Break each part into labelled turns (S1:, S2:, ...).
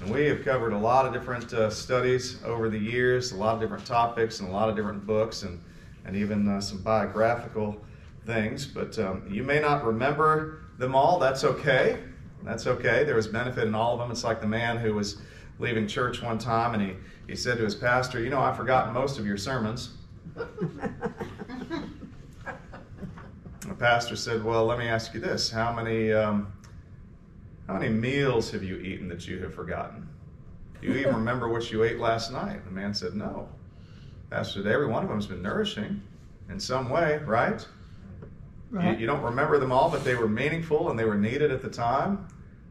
S1: And we have covered a lot of different uh, studies over the years, a lot of different topics, and a lot of different books, and, and even uh, some biographical things. But um, you may not remember them all. That's okay. That's okay. There was benefit in all of them. It's like the man who was leaving church one time and he, he said to his pastor, You know, I've forgotten most of your sermons. the pastor said, Well, let me ask you this. How many. Um, how many meals have you eaten that you have forgotten? Do you even remember what you ate last night? The man said, No. Pastor Every one of them has been nourishing in some way, right? right. You, you don't remember them all, but they were meaningful and they were needed at the time.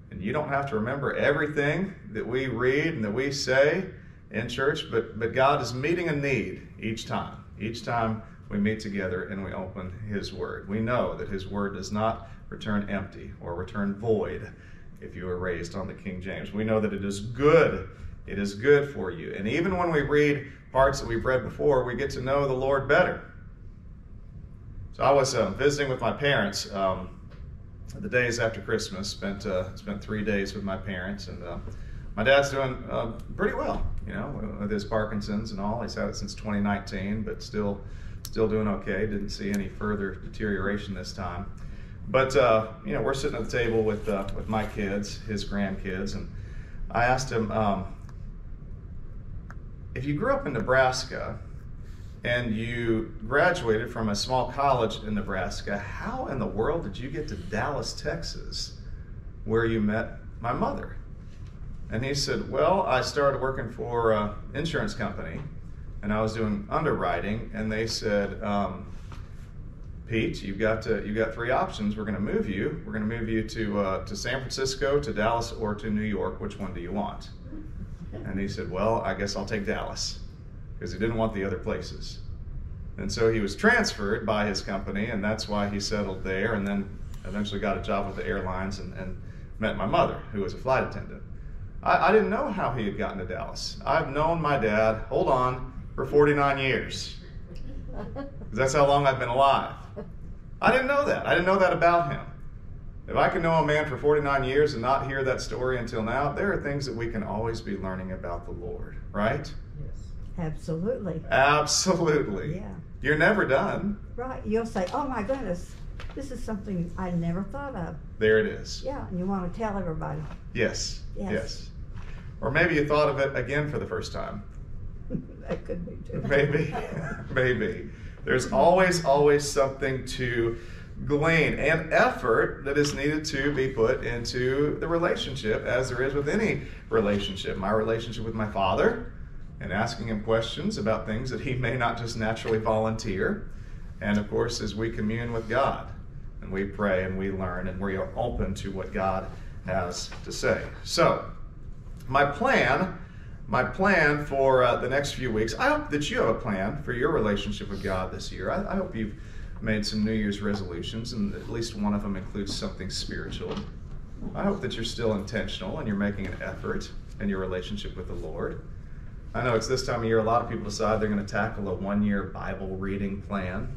S1: And you don't have to remember everything that we read and that we say in church, but, but God is meeting a need each time. Each time we meet together and we open His Word. We know that His Word does not return empty or return void if you were raised on the King James. We know that it is good. It is good for you. And even when we read parts that we've read before, we get to know the Lord better. So I was uh, visiting with my parents um, the days after Christmas. Spent uh, spent three days with my parents, and uh, my dad's doing uh, pretty well. You know, with his Parkinson's and all. He's had it since 2019, but still still doing okay. Didn't see any further deterioration this time. But uh, you know, we're sitting at the table with uh, with my kids, his grandkids, and I asked him, um, if you grew up in Nebraska and you graduated from a small college in Nebraska, how in the world did you get to Dallas, Texas, where you met my mother? And he said, Well, I started working for an insurance company and I was doing underwriting, and they said, um, Pete, you've got to, you've got three options. We're going to move you. We're going to move you to uh, to San Francisco, to Dallas, or to New York. Which one do you want? And he said, Well, I guess I'll take Dallas because he didn't want the other places. And so he was transferred by his company, and that's why he settled there. And then eventually got a job with the airlines and, and met my mother, who was a flight attendant. I, I didn't know how he had gotten to Dallas. I've known my dad, hold on, for 49 years. That's how long I've been alive. I didn't know that. I didn't know that about him. If I can know a man for 49 years and not hear that story until now, there are things that we can always be learning about the Lord, right?
S2: Yes. Absolutely.
S1: Absolutely.
S2: Yeah.
S1: You're never done.
S2: Right. You'll say, oh my goodness, this is something I never thought of.
S1: There it is.
S2: Yeah, and you want to tell everybody.
S1: Yes.
S2: Yes.
S1: yes. Or maybe you thought of it again for the first time.
S2: that could be too.
S1: Maybe. maybe. There's always, always something to glean and effort that is needed to be put into the relationship, as there is with any relationship. My relationship with my father, and asking him questions about things that he may not just naturally volunteer. And of course, as we commune with God and we pray and we learn and we are open to what God has to say. So, my plan my plan for uh, the next few weeks, I hope that you have a plan for your relationship with God this year. I, I, hope you've made some New Year's resolutions, and at least one of them includes something spiritual. I hope that you're still intentional and you're making an effort in your relationship with the Lord. I know it's this time of year, a lot of people decide they're going to tackle a one year Bible reading plan.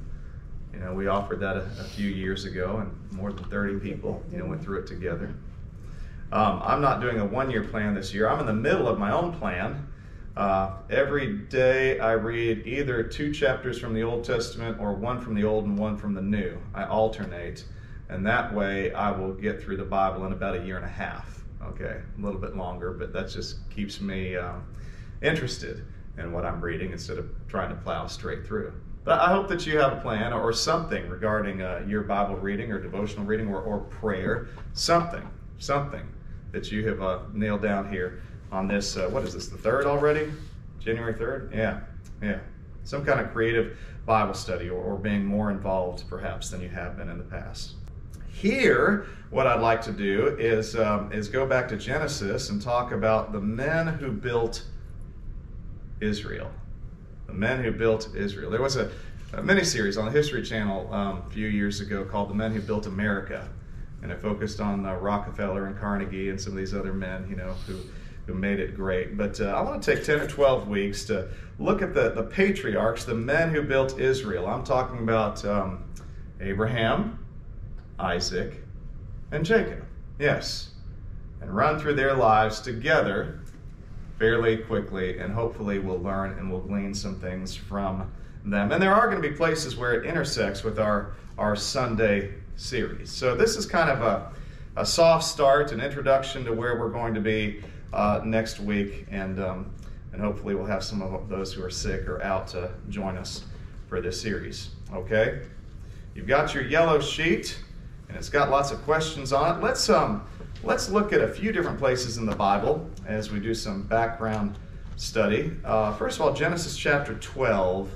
S1: You know, we offered that a, a few years ago, and more than 30 people, you know, went through it together. Um, I'm not doing a one year plan this year. I'm in the middle of my own plan. Uh, every day I read either two chapters from the Old Testament or one from the Old and one from the New. I alternate. And that way I will get through the Bible in about a year and a half. Okay, a little bit longer, but that just keeps me uh, interested in what I'm reading instead of trying to plow straight through. But I hope that you have a plan or something regarding uh, your Bible reading or devotional reading or, or prayer. Something, something that you have uh, nailed down here on this. Uh, what is this, the third already? January 3rd? Yeah, yeah. Some kind of creative Bible study or, or being more involved perhaps than you have been in the past. Here, what I'd like to do is, um, is go back to Genesis and talk about the men who built Israel. The men who built Israel. There was a, a mini series on the History Channel um, a few years ago called The Men Who Built America and it focused on uh, Rockefeller and Carnegie and some of these other men, you know, who who made it great. But uh, I want to take 10 or 12 weeks to look at the, the patriarchs, the men who built Israel. I'm talking about um, Abraham, Isaac, and Jacob. Yes. and run through their lives together fairly quickly, and hopefully we'll learn and we'll glean some things from them. And there are going to be places where it intersects with our, our Sunday series. So this is kind of a, a soft start, an introduction to where we're going to be uh, next week, and um, and hopefully we'll have some of those who are sick or out to join us for this series. Okay, you've got your yellow sheet, and it's got lots of questions on it. Let's um let's look at a few different places in the Bible as we do some background study. Uh, first of all, Genesis chapter 12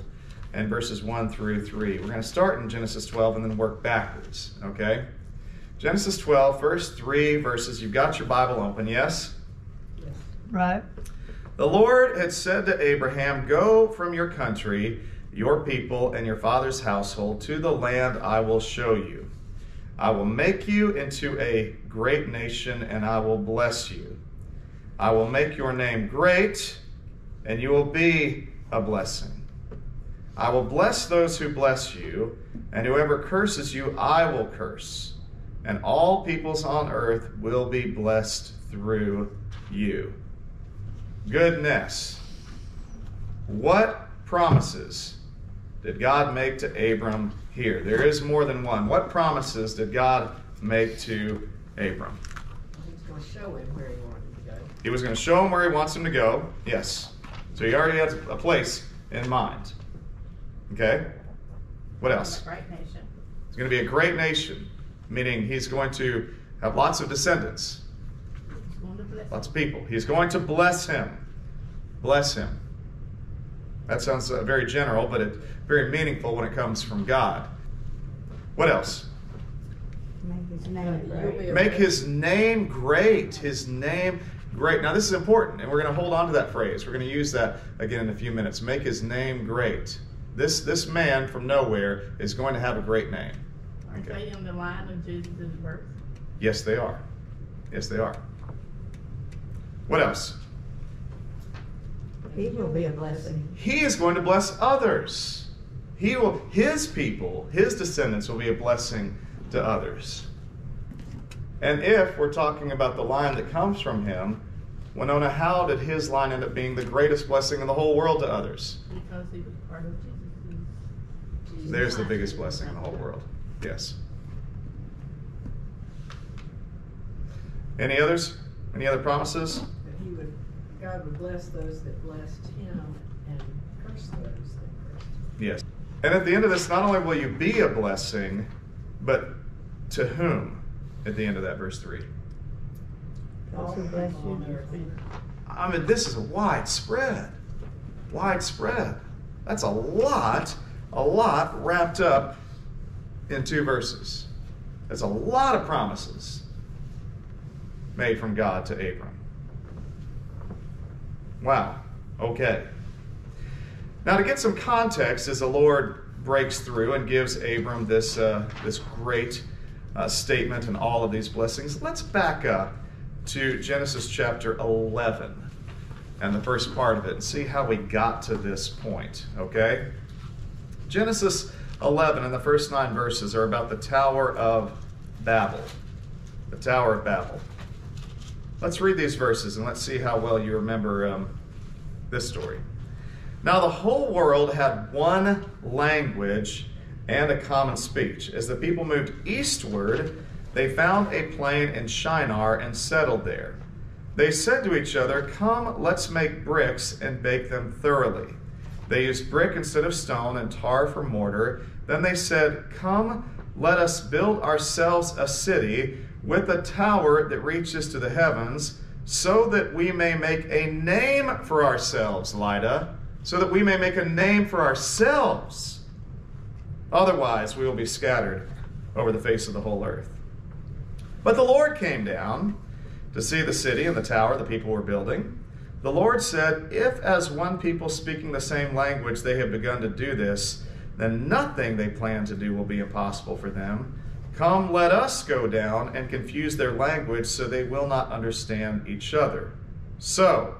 S1: and verses 1 through 3. We're going to start in Genesis 12 and then work backwards. Okay. Genesis 12, first three verses. You've got your Bible open, yes?
S2: Right.
S1: The Lord had said to Abraham, Go from your country, your people, and your father's household to the land I will show you. I will make you into a great nation, and I will bless you. I will make your name great, and you will be a blessing. I will bless those who bless you, and whoever curses you, I will curse. And all peoples on earth will be blessed through you goodness. What promises did God make to Abram here? There is more than one. What promises did God make to Abram?
S3: He was going to show him where he wanted to go.
S1: He was going to show him where he wants him to go. Yes. So he already has a place in mind. Okay? What else?
S3: Great nation.
S1: He's going to be a great nation, meaning he's going to have lots of descendants.
S3: He's going to bless
S1: Lots of people. He's going to bless him. Bless him. That sounds uh, very general, but it's very meaningful when it comes from God. What else?
S2: Make his name great.
S1: Make his name great. His name great. Now, this is important, and we're going to hold on to that phrase. We're going to use that again in a few minutes. Make his name great. This, this man from nowhere is going to have a great name.
S3: Aren't
S1: Okay.
S3: they in the line of Jesus' birth?
S1: Yes, they are. Yes, they are. What else?
S2: He will be a blessing.
S1: He is going to bless others. He will his people, his descendants will be a blessing to others. And if we're talking about the line that comes from him, Winona, how did his line end up being the greatest blessing in the whole world to others?
S3: Because he was part of Jesus'. Jesus'
S1: There's the biggest blessing in the whole world. Yes. Any others? Any other promises?
S4: that he would, God would bless those that blessed him and curse those that cursed him.
S1: Yes. And at the end of this, not only will you be a blessing, but to whom? At the end of that verse 3.
S2: Those who bless
S4: people on
S2: you.
S4: earth.
S1: I mean, this is a widespread. Widespread. That's a lot, a lot wrapped up in two verses. That's a lot of promises made from God to Abram. Wow. Okay. Now, to get some context, as the Lord breaks through and gives Abram this, uh, this great uh, statement and all of these blessings, let's back up to Genesis chapter 11 and the first part of it and see how we got to this point, okay? Genesis 11 and the first nine verses are about the Tower of Babel. The Tower of Babel. Let's read these verses and let's see how well you remember um, this story. Now, the whole world had one language and a common speech. As the people moved eastward, they found a plain in Shinar and settled there. They said to each other, Come, let's make bricks and bake them thoroughly. They used brick instead of stone and tar for mortar. Then they said, Come, let us build ourselves a city with a tower that reaches to the heavens, so that we may make a name for ourselves, Lida, so that we may make a name for ourselves. Otherwise, we will be scattered over the face of the whole earth. But the Lord came down to see the city and the tower the people were building. The Lord said, If as one people speaking the same language they have begun to do this, then nothing they plan to do will be impossible for them. Come, let us go down and confuse their language so they will not understand each other. So,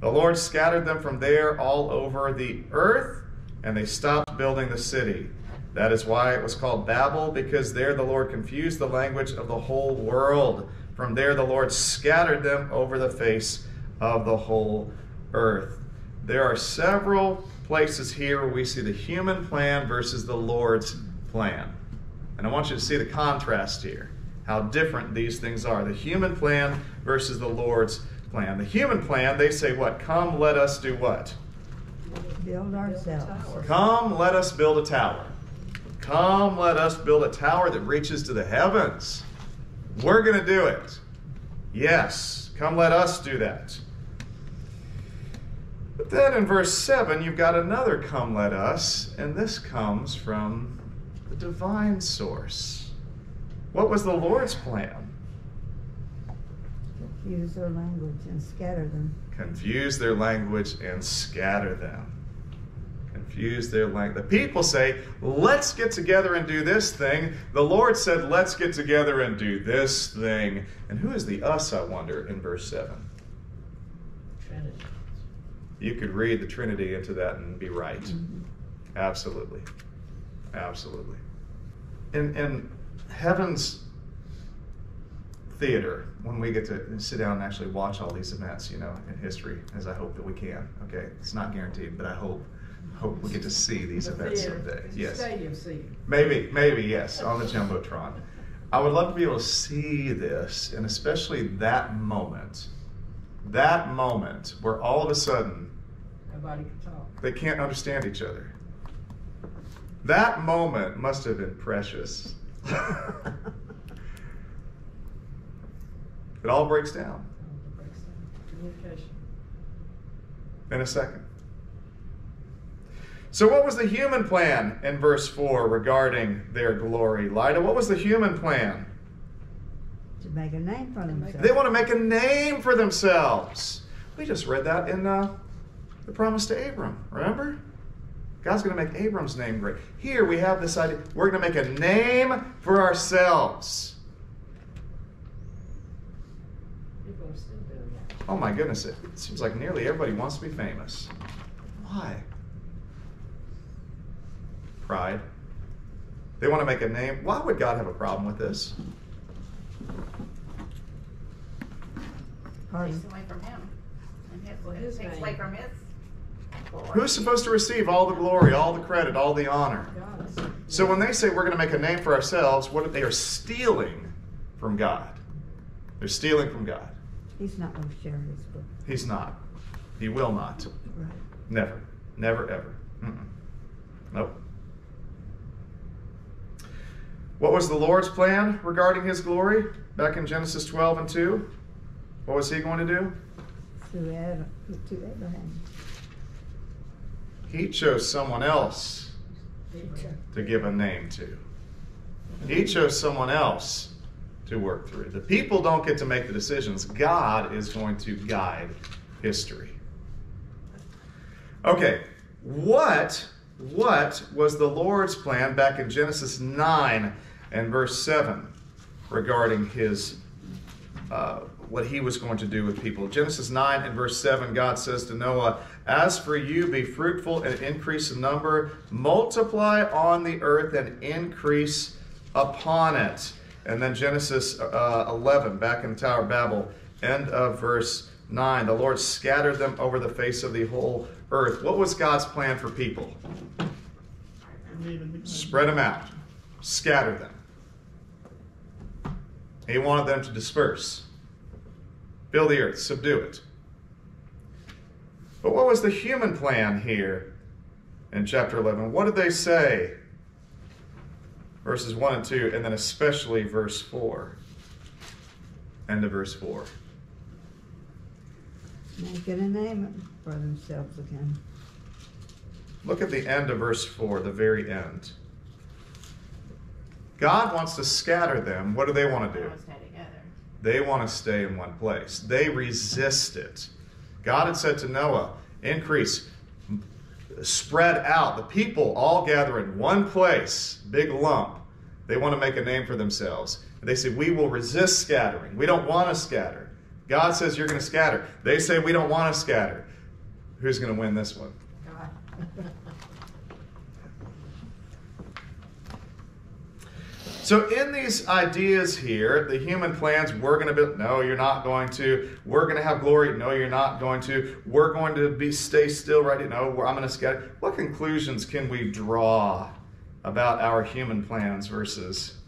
S1: the Lord scattered them from there all over the earth, and they stopped building the city. That is why it was called Babel, because there the Lord confused the language of the whole world, From there, the Lord scattered them over the face of the whole earth. There are several places here where we see the human plan versus the Lord's plan. And I want you to see the contrast here, how different these things are. The human plan versus the Lord's plan. The human plan, they say, what? Come, let us do what?
S2: Build ourselves.
S1: Come, let us build a tower. Come, let us build a tower that reaches to the heavens. We're going to do it. Yes, come, let us do that. But then in verse 7, you've got another come, let us, and this comes from the divine source. What was the Lord's plan?
S2: Confuse their language and scatter them.
S1: confuse their language and scatter them. Confuse their language. The people say, let's get together and do this thing. The Lord said, let's get together and do this thing. And who is the us, I wonder, in verse 7?
S4: Trinity.
S1: You could read the Trinity into that and be right.
S2: Mhm.
S1: Absolutely. Absolutely. In, in heaven's theater, when we get to sit down and actually watch all these events, you know, in history, as I hope that we can. Okay, it's not guaranteed, but I hope hope we get to see these
S4: The
S1: events
S4: theater.
S1: someday. Yes,
S4: Stadium seating.
S1: maybe, maybe yes, on the jumbotron. I would love to be able to see this, and especially that moment, that moment where all of a sudden
S4: Nobody can talk.
S1: they can't understand each other. That moment must have been precious. it all breaks down
S4: It breaks down. Communication.
S1: in a second. So, what was the human plan in verse 4 regarding their glory? Lida, what was the human plan?
S2: To make a name for themselves.
S1: They want to make a name for themselves. We just read that in uh, the promise to Abram, remember? God's going to make Abram's name great. Here we have this idea we're going to make a name for ourselves.
S4: People are still doing that.
S1: Oh my goodness, it seems like nearly everybody wants to be famous. Why? Pride. They want to make a name. Why would God have a problem with this?
S2: Pardon?
S3: Takes away from him. And his,
S4: Well, his
S3: takes away from his. glory.
S1: Who's supposed to receive all the glory, all the credit, all the honor?
S4: God
S1: So when they say we're going to make a name for ourselves, what if they are stealing from God. They're stealing from God.
S2: He's not going to share his book.
S1: He's not. He will not.
S2: Right.
S1: Never. Never ever. Mm-mm. Nope. What was the Lord's plan regarding his glory back in Genesis 12 and 2? What was he going to do?
S2: Through Adam, to Abraham.
S1: He chose someone else to give a name to. He chose someone else to work through. The people don't get to make the decisions. God is going to guide history. Okay, what what was the Lord's plan back in Genesis 9 and verse 7 regarding his uh, what he was going to do with people. Genesis 9 and verse 7, God says to Noah, As for you, be fruitful and increase in number, multiply on the earth and increase upon it. And then Genesis uh, 11, back in the Tower of Babel, end of verse 9, the Lord scattered them over the face of the whole earth. What was God's plan for people? Spread them out, scatter them. He wanted them to disperse, fill the earth, subdue it. But what was the human plan here in chapter 11? What did they say? Verses 1 and 2, and then especially verse 4. End of verse 4.
S2: Making a name for themselves again.
S1: Look at the end of verse 4, the very end. God wants to scatter them. What do they want to do?
S3: All stay together.
S1: They want to stay in one place. They resist it. God had said to Noah, increase, spread out. The people all gather in one place, big lump. They want to make a name for themselves. And they say, We will resist scattering. We don't want to scatter. God says, You're going to scatter. They say, We don't want to scatter. Who's going to win this one?
S4: God.
S1: So, in these ideas here, the human plans, we're going to be, no, you're not going to. We're going to have glory. No, you're not going to. We're going to be stay still, right? No, I'm going to scatter. What conclusions can we draw about our human plans versus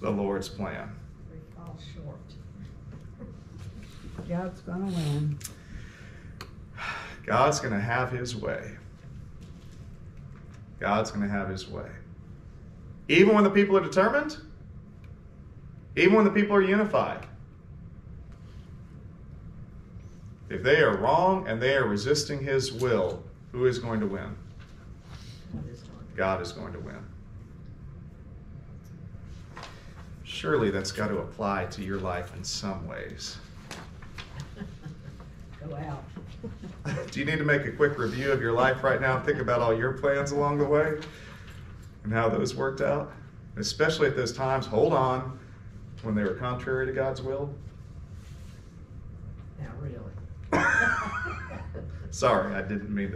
S1: the Lord's plan?
S4: We fall short.
S2: God's gonna win.
S1: God's going to have his way. God's going to have his way. Even when the people are determined, even when the people are unified. If they are wrong and they are resisting his will, who is going to win?
S4: That is hard.
S1: God is going to win. Surely that's got to apply to your life in some ways.
S4: Go out.
S1: Do you need to make a quick review of your life right now and think about all your plans along the way and how those worked out? Especially at those times, hold on, when they were contrary to God's will?
S4: Now, really.
S1: Sorry, I didn't mean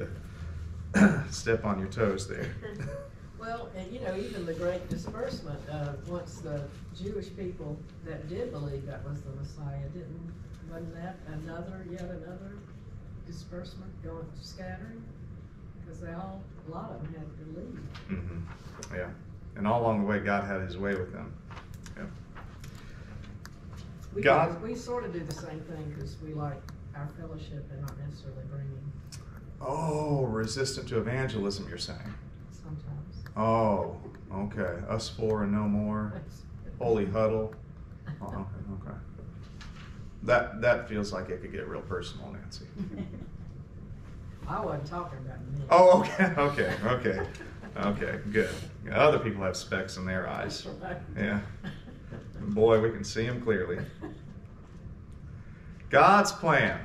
S1: to step on your toes there.
S4: Well, and you know, even the great disbursement, uh, once the Jewish people that did believe that was the Messiah, didn't, wasn't that another, yet another disbursement going, scattering? Because they all, a lot of them had to leave.
S1: Mm-hmm. Yeah. And all along the way, God had his way with them. Yeah.
S4: We,
S1: God-
S4: we sort of do the same thing, because we like our fellowship and not necessarily bringing
S1: Oh, resistant to evangelism, you're saying?
S4: sometimes.
S1: Oh, okay. Us four and no more. Holy huddle. Oh, okay, okay. That that feels like it could get real personal, Nancy.
S4: I wasn't talking about me.
S1: Oh, okay, okay, okay, okay. Good. Other people have specks in their eyes. Yeah. Boy, we can see them clearly. God's plan.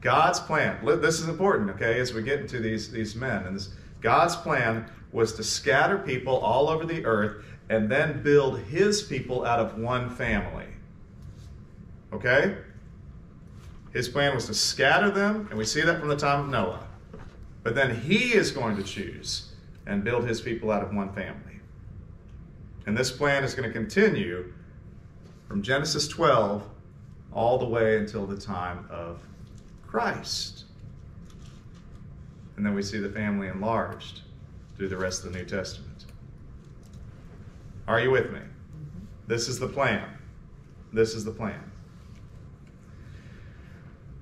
S1: God's plan. This is important, okay, as we get into these, these men. And this God's plan was to scatter people all over the earth and then build his people out of one family. Okay? His plan was to scatter them, and we see that from the time of Noah. But then he is going to choose and build his people out of one family. And this plan is going to continue from Genesis 12 all the way until the time of Christ. And then we see the family enlarged through the rest of the New Testament. Are you with me? This is the plan. This is the plan.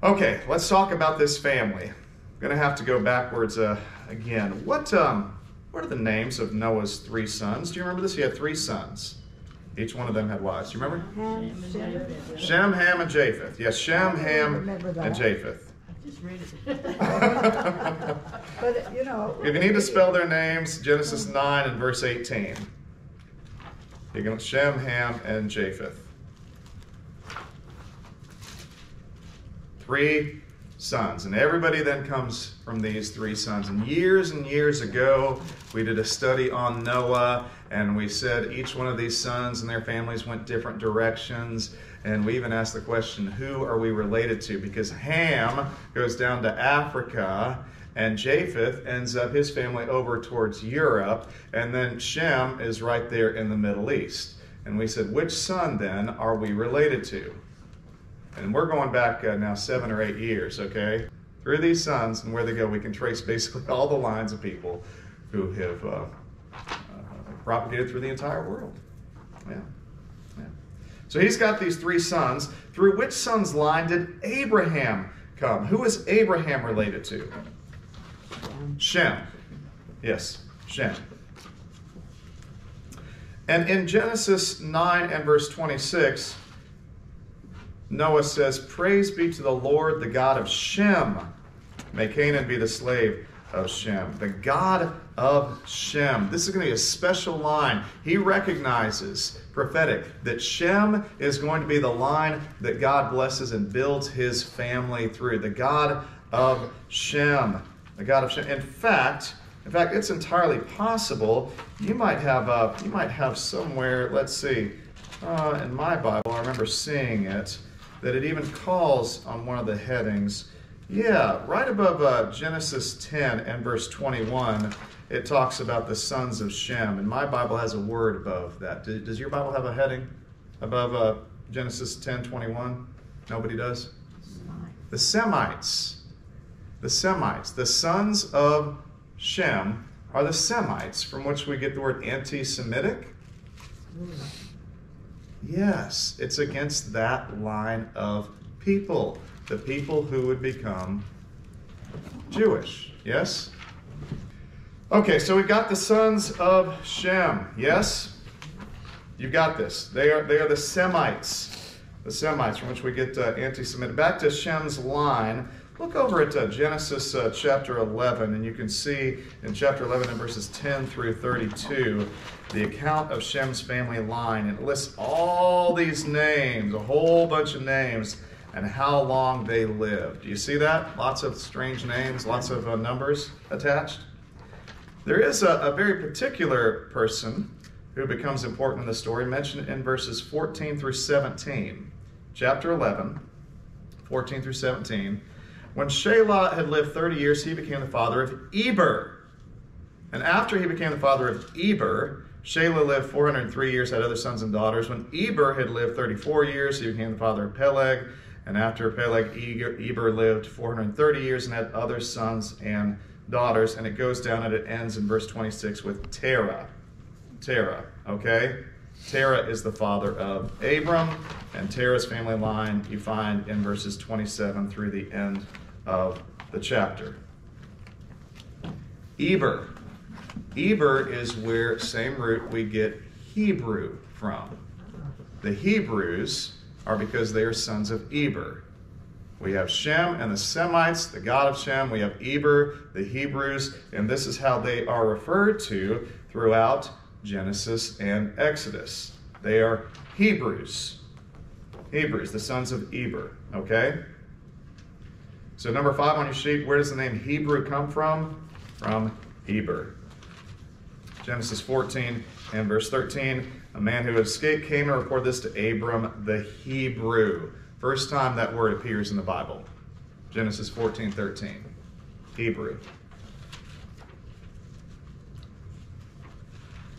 S1: Okay, let's talk about this family. I'm going to have to go backwards uh, again. What, um, what are the names of Noah's three sons? Do you remember this? He had three sons. Each one of them had wives. Do you remember?
S2: Ham,
S3: Shem and
S2: Shem.
S3: Japheth.
S1: Shem, Ham, and Japheth. Yes, Shem, Ham, and Japheth.
S3: Just read it.
S2: But, you know.
S1: If you need to spell their names, Genesis 9 and verse 18. You can Shem, Ham, and Japheth. Three sons. And everybody then comes from these three sons. And years and years ago, we did a study on Noah, and we said each one of these sons and their families went different directions. And we even asked the question, who are we related to? Because Ham goes down to Africa, and Japheth ends up his family over towards Europe, and then Shem is right there in the Middle East. And we said, which son then are we related to? And we're going back uh, now seven or eight years, okay? Through these sons and where they go, we can trace basically all the lines of people who have uh, uh, propagated through the entire world. Yeah. yeah. So he's got these three sons. Through which son's line did Abraham come? Who is Abraham related to?
S2: Shem.
S1: Shem. Yes, Shem. And in Genesis 9 and verse 26, Noah says, Praise be to the Lord, the God of Shem. May Canaan be the slave of Shem. The God of Shem. This is going to be a special line. He recognizes, prophetic, that Shem is going to be the line that God blesses and builds his family through. The God of Shem. The God of Shem. In fact, in fact, it's entirely possible you might have uh, you might have somewhere. Let's see, uh, in my Bible, I remember seeing it that it even calls on one of the headings Yeah, right above uh, Genesis 10 and verse 21, it talks about the sons of Shem. And my Bible has a word above that. Does your Bible have a heading above uh, Genesis 10 21? Nobody does? The Semites. The Semites. The sons of Shem are the Semites, from which we get the word anti Semitic. Yes, it's against that line of people, the people who would become Jewish. Yes? Okay, so we've got the sons of Shem. Yes? You've got this. They are they are the Semites. The Semites from which we get uh, anti-Semitic. Back to Shem's line. Look over at uh, Genesis uh, chapter 11, and you can see in chapter 11 and verses 10 through 32 the account of Shem's family line. It lists all these names, a whole bunch of names, and how long they lived. Do you see that? Lots of strange names, lots of uh, numbers attached. There is a, a very particular person who becomes important in the story, mentioned in verses 14 through 17. Chapter 11, 14 through 17. When Shelah had lived 30 years, he became the father of Eber. And after he became the father of Eber, Shelah lived 403 years, had other sons and daughters. When Eber had lived 34 years, he became the father of Peleg. And after Peleg, Eber lived 430 years and had other sons and daughters. And it goes down and it ends in verse 26 with Terah. Terah, okay? Terah is the father of Abram, and Terah's family line you find in verses 27 through the end of the chapter. Eber. Eber is where, same root, we get Hebrew from. The Hebrews are because they are sons of Eber. We have Shem and the Semites, the God of Shem. We have Eber, the Hebrews, and this is how they are referred to throughout Genesis and Exodus. They are Hebrews. Hebrews, the sons of Eber. Okay? So, number five on your sheet, where does the name Hebrew come from? From Eber. Genesis 14 and verse 13. A man who escaped came and reported this to Abram the Hebrew. First time that word appears in the Bible. Genesis 14 13. Hebrew.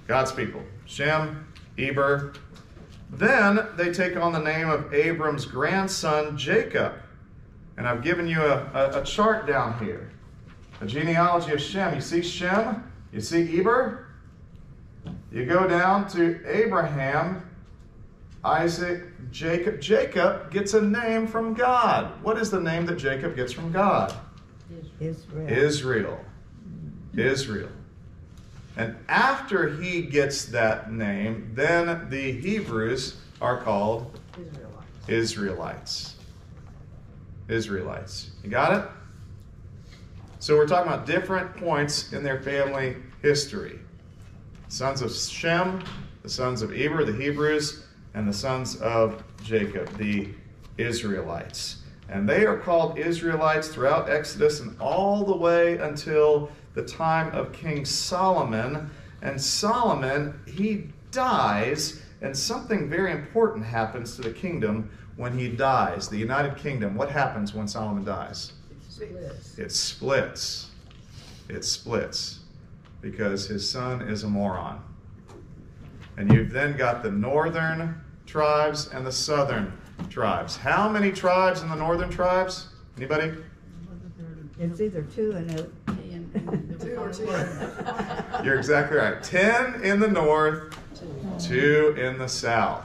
S1: God's people. Shem, Eber. Then they take on the name of Abram's grandson, Jacob. And I've given you a, a, a, chart down here. A genealogy of Shem. You see Shem? You see Eber? You go down to Abraham, Isaac, Jacob. Jacob gets a name from God. What is the name that Jacob gets from God?
S2: Israel.
S1: Israel. Israel. And after he gets that name, then the Hebrews are called
S4: Israelites.
S1: Israelites. Israelites. You got it? So we're talking about different points in their family history. Sons of Shem, the sons of Eber, the Hebrews, and the sons of Jacob, the Israelites. And they are called Israelites throughout Exodus and all the way until the time of King Solomon. And Solomon, he dies, and something very important happens to the kingdom when he dies. The United Kingdom, what happens when Solomon dies?
S4: Splits.
S1: It splits. It splits because his son is a moron. And you've then got the northern tribes and the southern tribes. How many tribes in the northern tribes? Anybody?
S2: It's either two and a,
S3: And
S4: Two or ten.
S1: You're exactly right. Ten in the north, two in the south.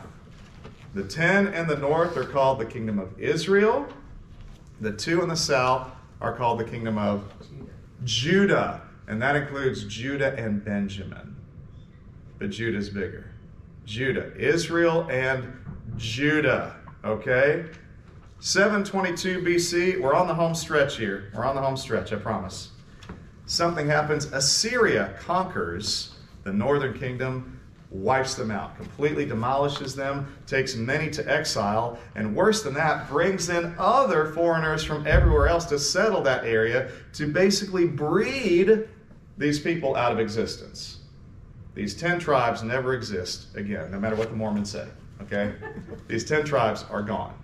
S1: The ten in the north are called the kingdom of Israel. The two in the south are called the kingdom of Judah. And that includes Judah and Benjamin. But Judah's bigger. Judah, Israel and Judah. Okay? 722 BC, we're on the home stretch here. We're on the home stretch, I promise. Something happens. Assyria conquers the northern kingdom, wipes them out, completely demolishes them, takes many to exile, and worse than that, brings in other foreigners from everywhere else to settle that area to basically breed these people out of existence. These 10 tribes never exist again, no matter what the Mormons say. Okay? These 10 tribes are gone.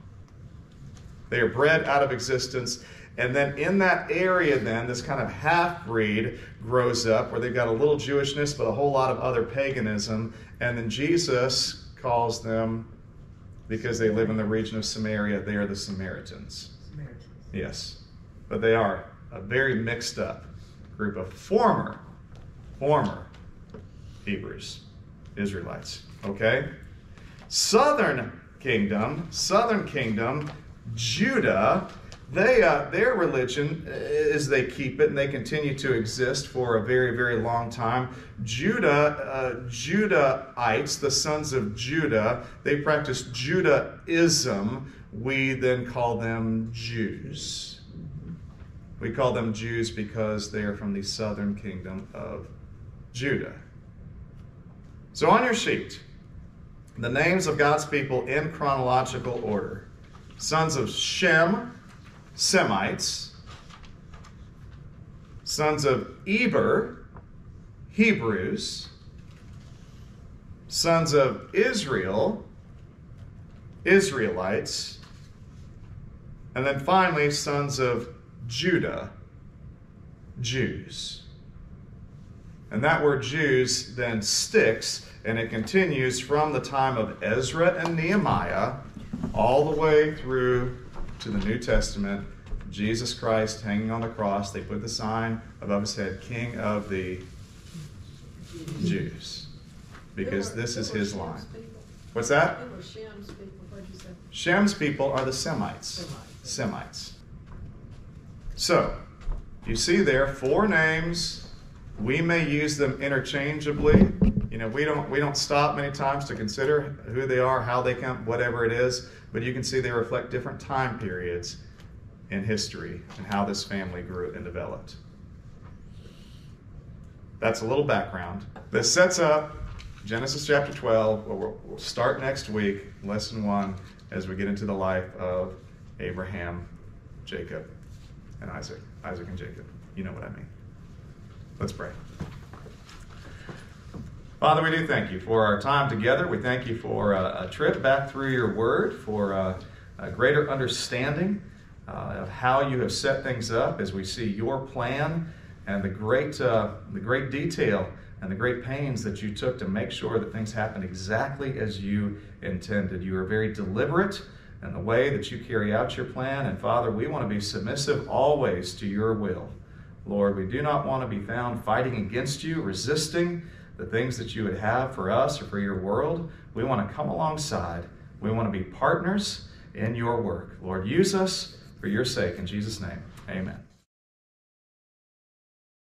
S1: They are bred out of existence. And then in that area, then, this kind of half breed grows up where they've got a little Jewishness, but a whole lot of other paganism. And then Jesus calls them, because they live in the region of Samaria, they are the Samaritans.
S4: Samaritans.
S1: Yes. But they are a very mixed up group of former, former Hebrews, Israelites. Okay? Southern kingdom, southern kingdom, Judah, they, uh, their religion is they keep it and they continue to exist for a very, very long time. Judah, uh, Judahites, the sons of Judah, they practice Judaism. We then call them Jews. We call them Jews because they are from the southern kingdom of Judah. So on your sheet, the names of God's people in chronological order sons of Shem, Semites, sons of Eber, Hebrews, sons of Israel, Israelites, and then finally, sons of Judah, Jews. And that word Jews then sticks and it continues from the time of Ezra and Nehemiah all the way through to the New Testament. Jesus Christ hanging on the cross. They put the sign above his head, King of the Jews. Because this is his line. What's that?
S4: Shem's people? What'd you?
S1: Shem's people are the.
S4: Semites.
S1: Semites. So, you see there four names. We may use them interchangeably. You know, we don't we don't stop many times to consider who they are, how they come, whatever it is. But you can see they reflect different time periods in history and how this family grew and developed. That's a little background. This sets up Genesis chapter 12, where we'll, we'll start next week, lesson one, as we get into the life of Abraham, Jacob, and Isaac. Isaac and Jacob. You know what I mean. Let's pray. Father, we do thank you for our time together. We thank you for a, a trip back through your word, for a, a greater understanding uh, of how you have set things up as we see your plan and the great, uh, the great detail and the great pains that you took to make sure that things happened exactly as you intended. You are very deliberate in the way that you carry out your plan. And Father, we want to be submissive always to your will. Lord, we do not want to be found fighting against you, resisting the things that you would have for us or for your world. We want to come alongside. We want to be partners in your work. Lord, use us for your sake. In Jesus' name, amen.